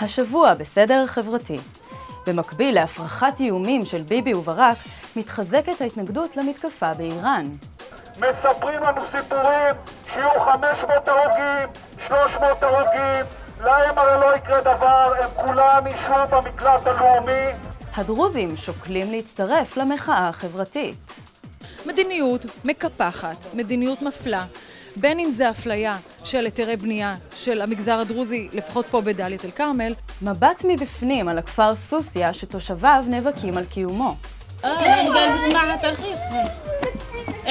השבוע בסדר חברתי. במקביל להפרחת איומים של ביבי וברק, מתחזקת ההתנגדות למתקפה באיראן. מספרים לנו סיפורים שיהיו 500 הרוגים, 300 הרוגים, להם הרי לא יקרה דבר, הם כולם ישבו במקלט הלאומי. הדרוזים שוקלים להצטרף למחאה החברתית. מדיניות מקפחת, מדיניות מפלה, בין אם זה אפליה של היתרי בנייה של המגזר הדרוזי, לפחות פה בדאלית אל כרמל. מבט מבפנים על הכפר סוסיא שתושביו נאבקים על קיומו. قال بجماعة ترخيص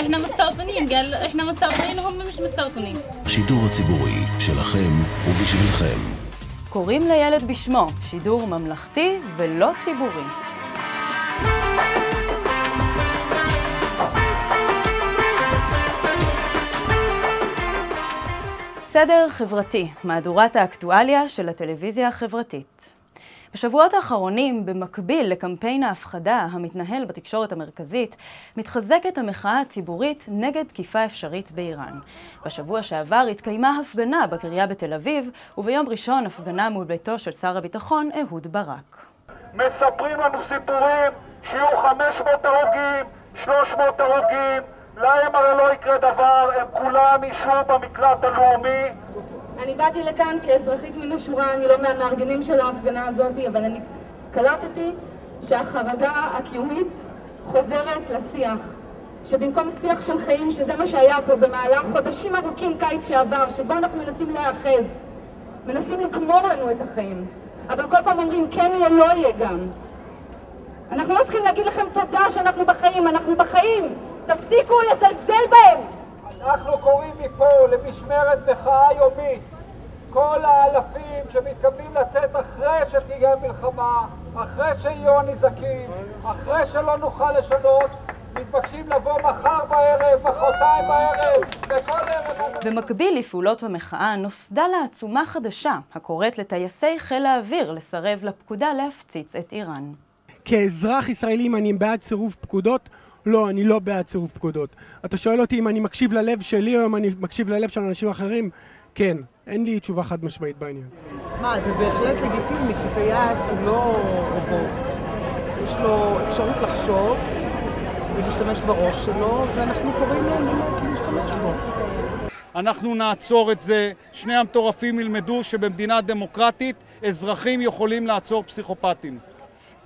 احنا مستوطنين قال احنا مستوطنين وهم مش مستوطنين השידור הציבורי שלכם ובשבילכם. קוראים לילד בשמו, שידור ממלכתי ולא ציבורי. סדר חברתי, מהדורת האקטואליה של הטלוויזיה החברתית. בשבועות האחרונים, במקביל לקמפיין ההפחדה המתנהל בתקשורת המרכזית, מתחזקת המחאה הציבורית נגד תקיפה אפשרית באיראן. בשבוע שעבר התקיימה הפגנה בקריה בתל אביב, וביום ראשון הפגנה מול ביתו של שר הביטחון אהוד ברק. מספרים לנו סיפורים שיהיו 500 הרוגים, 300 הרוגים, להם הרי לא יקרה דבר, הם כולם ישבו במקלט הלאומי. אני באתי לכאן כאזרחית מן השורה, אני לא מהמארגנים של ההפגנה הזאת, אבל אני קלטתי שהחרדה הקיומית חוזרת לשיח. שבמקום שיח של חיים, שזה מה שהיה פה במהלך חודשים ארוכים קיץ שעבר, שבו אנחנו מנסים להיאחז, מנסים לגמור לנו את החיים, אבל כל פעם אומרים כן יהיה, לא יהיה גם. אנחנו לא צריכים להגיד לכם תודה שאנחנו בחיים, אנחנו בחיים! תפסיקו לזלזל בהם! אנחנו קוראים מפה למשמרת מחאה יומית. כל האלפים שמתכוונים לצאת אחרי שתהיה מלחמה, אחרי שיהיו הנזקים, אחרי שלא נוכל לשנות, מתבקשים לבוא מחר בערב, מחרתיים בערב, וכל ערב... במקביל לפעולות המחאה נוסדה לה עצומה חדשה, הקוראת לטייסי חיל האוויר לסרב לפקודה להפציץ את איראן. כאזרח ישראלי אם אני בעד סירוב פקודות, לא, אני לא בעד סירוב פקודות. אתה שואל אותי אם אני מקשיב ללב שלי או אם אני מקשיב ללב של אנשים אחרים? כן. אין לי תשובה חד משמעית בעניין. מה, זה בהחלט לגיטימי, כי טייס הוא לא רובוט. יש לו אפשרות לחשוב ולהשתמש בראש שלו, ואנחנו קוראים להם באמת להשתמש בו. אנחנו נעצור את זה. שני המטורפים ילמדו שבמדינה דמוקרטית אזרחים יכולים לעצור פסיכופטים.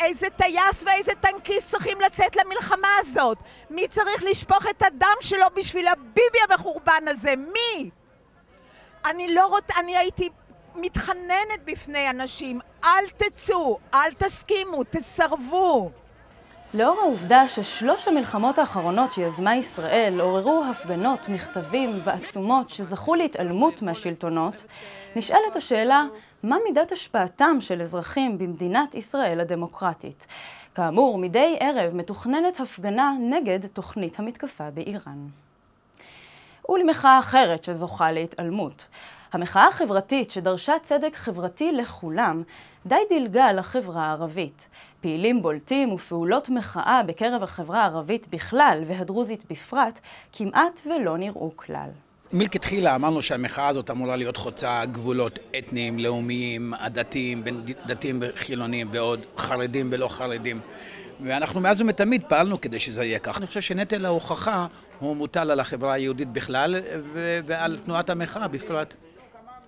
איזה טייס ואיזה טנקיסט צריכים לצאת למלחמה הזאת? מי צריך לשפוך את הדם שלו בשביל הביבי המחורבן הזה? מי? אני לא רוצה, אני הייתי מתחננת בפני אנשים, אל תצאו, אל תסכימו, תסרבו. לאור העובדה ששלוש המלחמות האחרונות שיזמה ישראל עוררו הפגנות, מכתבים ועצומות שזכו להתעלמות מהשלטונות, נשאלת השאלה מה מידת השפעתם של אזרחים במדינת ישראל הדמוקרטית. כאמור, מדי ערב מתוכננת הפגנה נגד תוכנית המתקפה באיראן. ולמחאה אחרת שזוכה להתעלמות. המחאה החברתית שדרשה צדק חברתי לכולם, די דילגה לחברה הערבית. פעילים בולטים ופעולות מחאה בקרב החברה הערבית בכלל והדרוזית בפרט כמעט ולא נראו כלל. מלכתחילה אמרנו שהמחאה הזאת אמורה להיות חוצה גבולות אתניים, לאומיים, עדתיים, בין דתיים וחילונים ועוד, חרדים ולא חרדים. ואנחנו מאז ומתמיד פעלנו כדי שזה יהיה כך. אני חושב שנטל ההוכחה הוא מוטל על החברה היהודית בכלל ועל תנועת המחאה בפרט.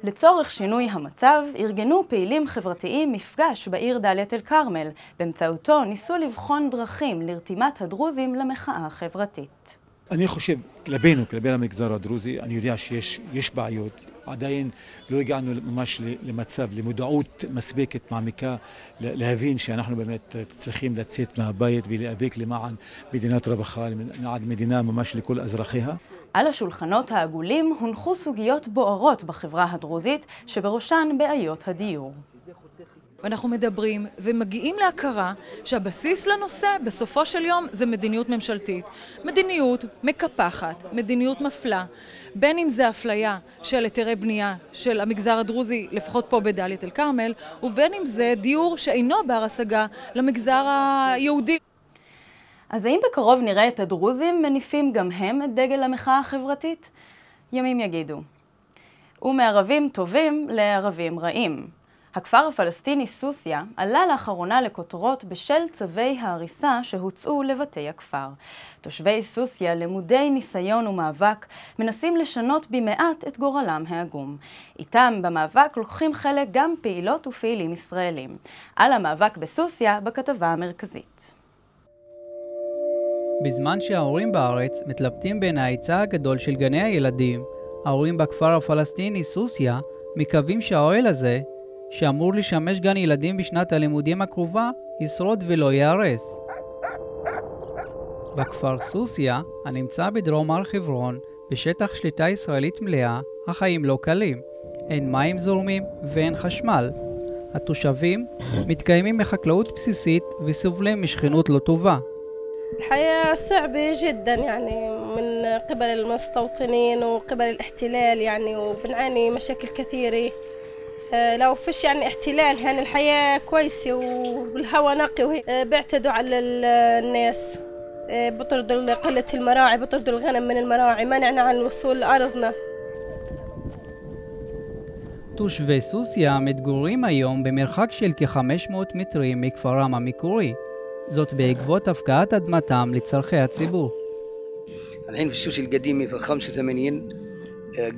לצורך שינוי המצב, ארגנו פעילים חברתיים מפגש בעיר דאלית אל כרמל. באמצעותו ניסו לבחון דרכים לרתימת הדרוזים למחאה החברתית. אני חושב, כלפינו, כלפי המגזר הדרוזי, אני יודע שיש בעיות. עדיין לא הגענו ממש למצב, למודעות מספקת, מעמיקה, להבין שאנחנו באמת צריכים לצאת מהבית ולהיאבק למען מדינת רווחה, למען מדינה ממש לכל אזרחיה. על השולחנות העגולים הונחו סוגיות בוערות בחברה הדרוזית, שבראשן בעיות הדיור. ואנחנו מדברים ומגיעים להכרה שהבסיס לנושא בסופו של יום זה מדיניות ממשלתית. מדיניות מקפחת, מדיניות מפלה, בין אם זה אפליה של היתרי בנייה של המגזר הדרוזי, לפחות פה בדאלית אל כרמל, ובין אם זה דיור שאינו בר השגה למגזר היהודי. אז האם בקרוב נראה את הדרוזים מניפים גם הם את דגל המחאה החברתית? ימים יגידו. ומערבים טובים לערבים רעים. הכפר הפלסטיני סוסיא עלה לאחרונה לכותרות בשל צווי ההריסה שהוצאו לבתי הכפר. תושבי סוסיא, למודי ניסיון ומאבק, מנסים לשנות במעט את גורלם העגום. איתם במאבק לוקחים חלק גם פעילות ופעילים ישראלים. על המאבק בסוסיא בכתבה המרכזית. בזמן שההורים בארץ מתלבטים בין ההיצע הגדול של גני הילדים, ההורים בכפר הפלסטיני סוסיא מקווים שהאוהל הזה, שאמור לשמש גן ילדים בשנת הלימודים הקרובה, ישרוד ולא ייהרס. בכפר סוסיא, הנמצא בדרום הר חברון, בשטח שליטה ישראלית מלאה, החיים לא קלים. אין מים זורמים ואין חשמל. התושבים מתקיימים מחקלאות בסיסית וסובלים משכנות לא טובה. الحياة صعبة جدا يعني من قبل المستوطنين وقبل الاحتلال يعني وبنعاني مشاكل كثيرة لو فيش يعني احتلال هان الحياة كويسة والهواء نقي وهي بيعتدوا على الناس بطردوا قلة المراعي بطردوا الغنم من المراعي منعنا عن الوصول لأرضنا תושבי סוסיא מתגוררים היום במרחק של כ-500 מטרים מכפרם המקורי. זאת בעקבות הפקעת אדמתם לצורכי הציבור. الحين في السوسي القديمة في 85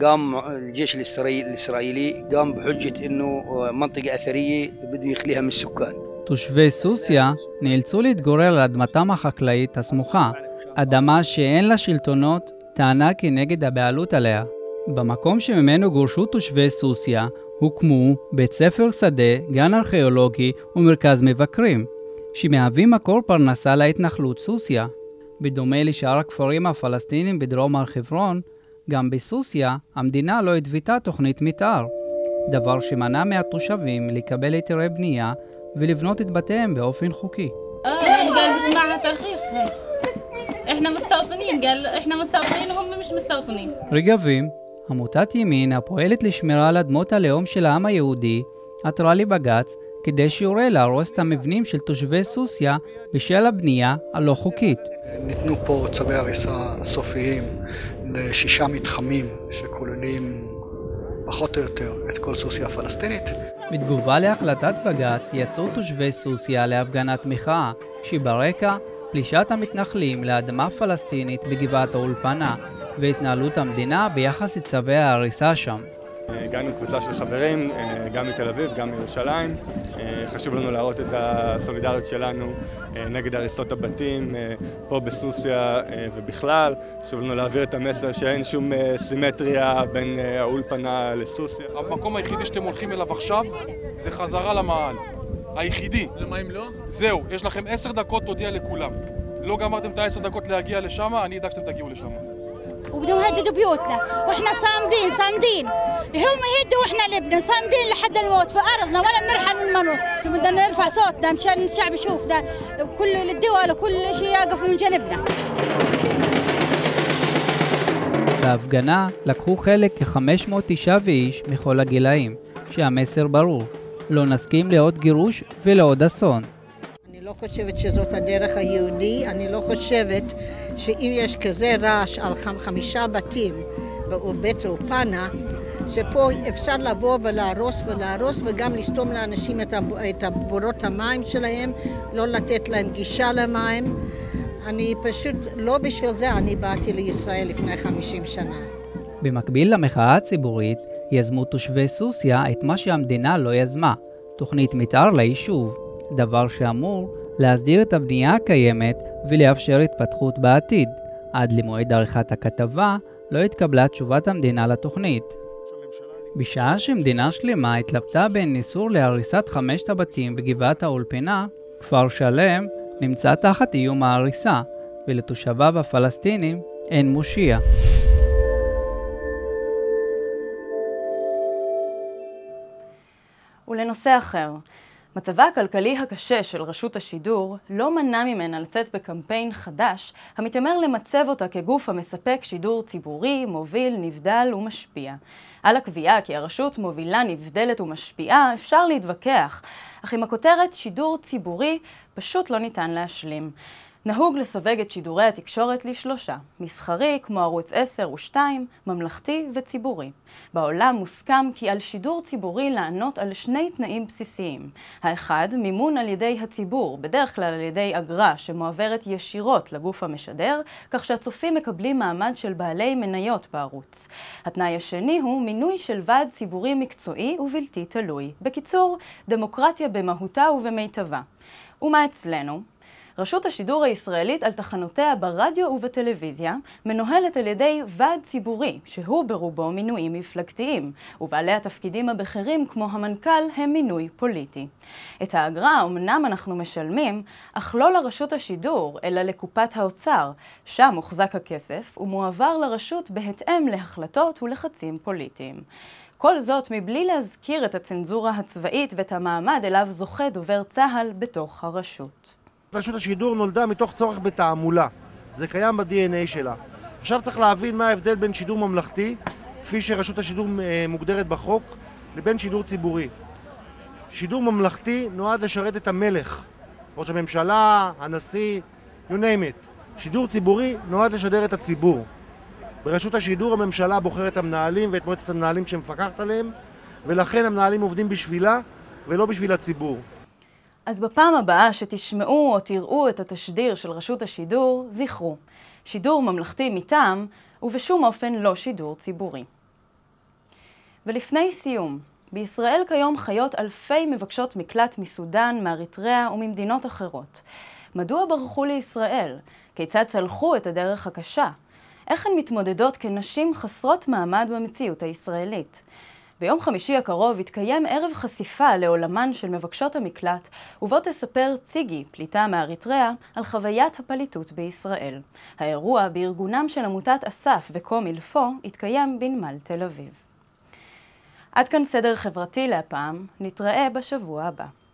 قام الجيش الإسرائيلي قام بحجة إنه منطقة أثرية بده يخليها من السكان. תושבי סוסיא נאלצו להתגורר על אדמתם החקלאית הסמוכה, אדמה שאין לה שלטונות טענה כנגד הבעלות עליה. במקום שממנו גורשו תושבי סוסיא הוקמו בית ספר שדה, גן ארכיאולוגי ומרכז מבקרים. שמהווים מקור פרנסה להתנחלות סוסיא. בדומה לשאר הכפרים הפלסטינים בדרום הר חברון, גם בסוסיא המדינה לא התוותה תוכנית מתאר, דבר שמנע מהתושבים לקבל היתרי בנייה ולבנות את בתיהם באופן חוקי. רגבים, עמותת ימין הפועלת לשמירה על אדמות הלאום של העם היהודי, עתרה לבג"ץ כדי שיורה להרוס את המבנים של תושבי סוסיא בשל הבנייה הלא חוקית. ניתנו פה צווי הריסה סופיים לשישה מתחמים שכוללים פחות או יותר את כל סוסיא הפלסטינית. בתגובה להחלטת בג"ץ יצאו תושבי סוסיא להפגנת מחאה, שברקע פלישת המתנחלים לאדמה פלסטינית בגבעת האולפנה והתנהלות המדינה ביחס לצווי ההריסה שם. הגענו קבוצה של חברים, גם מתל אביב, גם מירושלים. חשוב לנו להראות את הסולידריות שלנו נגד הריסות הבתים פה בסוסיא ובכלל. חשוב לנו להעביר את המסר שאין שום סימטריה בין האולפנה לסוסיא. המקום היחידי שאתם הולכים אליו עכשיו זה חזרה למעל. היחידי. למה אם לא? זהו, יש לכם עשר דקות, תודיע לכולם. לא גמרתם את העשר דקות להגיע לשם, אני אדאג שאתם תגיעו לשם. وبدهم يهددوا بيوتنا واحنا صامدين صامدين هم يهدوا واحنا لبنا صامدين لحد الموت في ارضنا ولا بنرحل من مره بدنا نرفع صوتنا مشان الشعب يشوفنا كل الدول وكل شيء يقف من جانبنا בהפגנה לקחו חלק כ-500 אישה ואיש מכל הגילאים, שהמסר ברור, לא נסכים לעוד גירוש ולעוד אסון. לא חושבת שזאת הדרך היהודי, אני לא חושבת שאם יש כזה רעש על חמישה בתים בבית אופנה, שפה אפשר לבוא ולהרוס ולהרוס וגם לסתום לאנשים את בורות המים שלהם, לא לתת להם גישה למים. אני פשוט, לא בשביל זה אני באתי לישראל לפני 50 שנה. במקביל למחאה הציבורית, יזמו תושבי סוסיא את מה שהמדינה לא יזמה, תוכנית מתאר ליישוב, דבר שאמור להסדיר את הבנייה הקיימת ולאפשר התפתחות בעתיד. עד למועד עריכת הכתבה לא התקבלה תשובת המדינה לתוכנית. בשעה שמדינה שלמה התלבטה בין איסור להריסת חמשת הבתים בגבעת האולפנה, כפר שלם נמצא תחת איום ההריסה, ולתושביו הפלסטינים אין מושיע. ולנושא אחר, מצבה הכלכלי הקשה של רשות השידור לא מנע ממנה לצאת בקמפיין חדש המתיימר למצב אותה כגוף המספק שידור ציבורי, מוביל, נבדל ומשפיע. על הקביעה כי הרשות מובילה, נבדלת ומשפיעה אפשר להתווכח, אך עם הכותרת שידור ציבורי פשוט לא ניתן להשלים. נהוג לסווג את שידורי התקשורת לשלושה, מסחרי כמו ערוץ 10 ו-2, ממלכתי וציבורי. בעולם מוסכם כי על שידור ציבורי לענות על שני תנאים בסיסיים. האחד, מימון על ידי הציבור, בדרך כלל על ידי אגרה שמועברת ישירות לגוף המשדר, כך שהצופים מקבלים מעמד של בעלי מניות בערוץ. התנאי השני הוא מינוי של ועד ציבורי מקצועי ובלתי תלוי. בקיצור, דמוקרטיה במהותה ובמיטבה. ומה אצלנו? רשות השידור הישראלית על תחנותיה ברדיו ובטלוויזיה מנוהלת על ידי ועד ציבורי, שהוא ברובו מינויים מפלגתיים, ובעלי התפקידים הבכירים כמו המנכ"ל הם מינוי פוליטי. את האגרה אמנם אנחנו משלמים, אך לא לרשות השידור, אלא לקופת האוצר, שם מוחזק הכסף ומועבר לרשות בהתאם להחלטות ולחצים פוליטיים. כל זאת מבלי להזכיר את הצנזורה הצבאית ואת המעמד אליו זוכה דובר צה"ל בתוך הרשות. רשות השידור נולדה מתוך צורך בתעמולה. זה קיים ב-DNA שלה. עכשיו צריך להבין מה ההבדל בין שידור ממלכתי, כפי שרשות השידור אה, מוגדרת בחוק, לבין שידור ציבורי. שידור ממלכתי נועד לשרת את המלך, ראש הממשלה, הנשיא, you name it. שידור ציבורי נועד לשדר את הציבור. ברשות השידור הממשלה בוחרת את המנהלים ואת מועצת המנהלים שמפקחת עליהם, ולכן המנהלים עובדים בשבילה ולא בשביל הציבור. אז בפעם הבאה שתשמעו או תראו את התשדיר של רשות השידור, זכרו, שידור ממלכתי מטעם, ובשום אופן לא שידור ציבורי. ולפני סיום, בישראל כיום חיות אלפי מבקשות מקלט מסודאן, מאריתריאה וממדינות אחרות. מדוע ברחו לישראל? כיצד צלחו את הדרך הקשה? איך הן מתמודדות כנשים חסרות מעמד במציאות הישראלית? ביום חמישי הקרוב יתקיים ערב חשיפה לעולמן של מבקשות המקלט, ובו תספר ציגי, פליטה מאריתריאה, על חוויית הפליטות בישראל. האירוע, בארגונם של עמותת אסף וקום אילפו, יתקיים בנמל תל אביב. עד כאן סדר חברתי להפעם, נתראה בשבוע הבא.